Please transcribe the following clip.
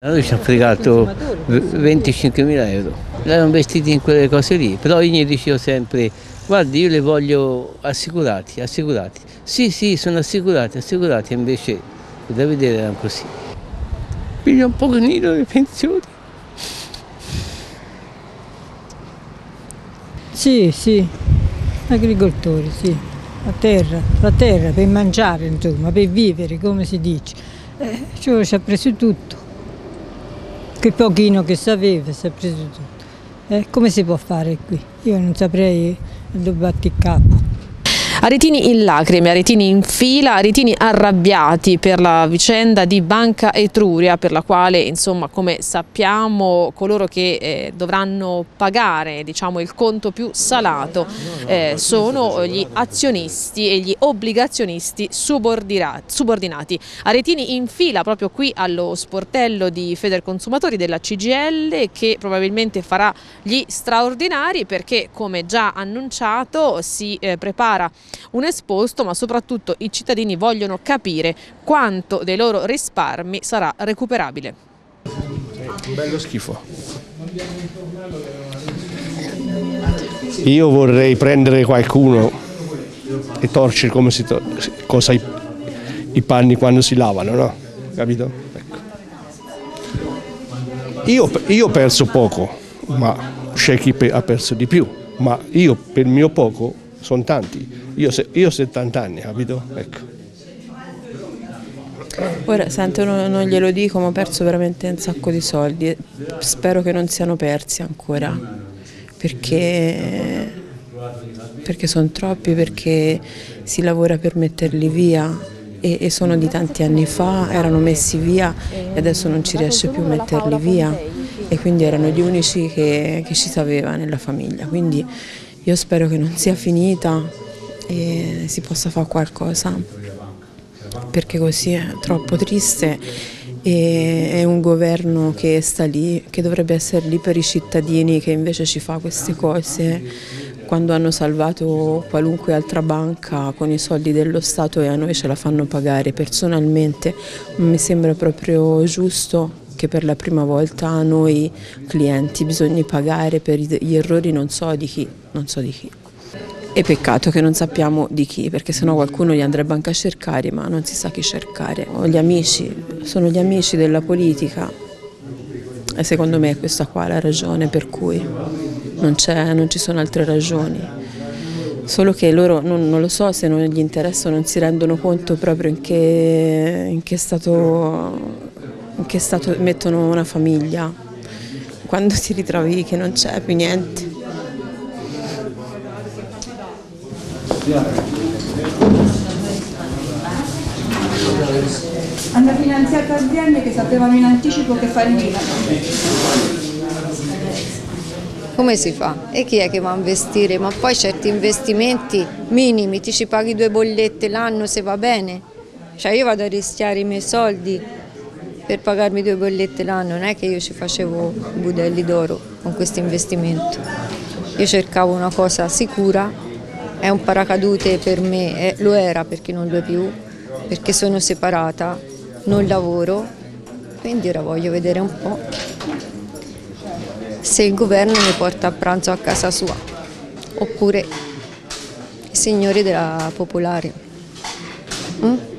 Noi ci ha fregato 25.000 euro, l'hanno investiti in quelle cose lì, però io gli dicevo sempre guardi io le voglio assicurati, assicurati. Sì, sì, sono assicurati, assicurati, invece da vedere erano così. Piglia un pochino le pensioni. Sì, sì, agricoltori, sì, la terra, la terra per mangiare, insomma, per vivere, come si dice. Eh, ci ha preso tutto. Che pochino che sapeva si è preso tutto. Eh, come si può fare qui? Io non saprei dove batti il capo. Aretini in lacrime, aretini in fila, aretini arrabbiati per la vicenda di Banca Etruria per la quale insomma come sappiamo coloro che eh, dovranno pagare diciamo, il conto più salato eh, sono gli azionisti e gli obbligazionisti subordinati. Aretini in fila proprio qui allo sportello di Federconsumatori della CGL che probabilmente farà gli straordinari perché come già annunciato si eh, prepara un esposto ma soprattutto i cittadini vogliono capire quanto dei loro risparmi sarà recuperabile. Bello schifo. Io vorrei prendere qualcuno e torcere come si to cosa i, i, panni quando si lavano, no? Capito? Ecco. Io, io ho perso poco, ma c'è chi ha perso di più, ma io per il mio poco sono tanti. Io, io ho 70 anni, capito? Ecco. Ora sento, non, non, glielo dico, ma ho perso veramente un sacco di soldi. Spero che non siano persi ancora, perché, perché sono troppi, perché si lavora per metterli via e, e, sono di tanti anni fa, erano messi via e adesso non ci riesce più a metterli via e quindi erano gli unici che, che ci sapeva nella famiglia. Quindi io spero che non sia finita e si possa fare qualcosa perché così è troppo triste e è un governo che sta lì, che dovrebbe essere lì per i cittadini che invece ci fa queste cose quando hanno salvato qualunque altra banca con i soldi dello Stato e a noi ce la fanno pagare. Personalmente mi sembra proprio giusto che per la prima volta noi clienti bisogna pagare per gli errori non so di chi, non so di chi. E peccato che non sappiamo di chi, perché sennò qualcuno li andrebbe anche a cercare, ma non si sa chi cercare. Gli amici, sono gli amici della politica e secondo me è questa qua la ragione per cui non, non ci sono altre ragioni. Solo che loro, non, non, lo so se non gli interessa, non si rendono conto proprio in che, in che stato in che stato mettono una famiglia quando ti ritrovi che non c'è più niente. Hanno finanziato aziende che sapevano in anticipo che fallivano. Come si fa? E chi è che va a investire? Ma poi certi investimenti minimi, ti ci paghi due bollette l'anno se va bene. Cioè io vado a rischiare i miei soldi per pagarmi due bollette l'anno, non è che io ci facevo budelli d'oro con questo investimento. Io cercavo una cosa sicura, è un paracadute per me, lo era perché non lo è più, perché sono separata, non lavoro, quindi ora voglio vedere un po' se il governo mi porta a pranzo a casa sua, oppure i signori della Popolare. Mm?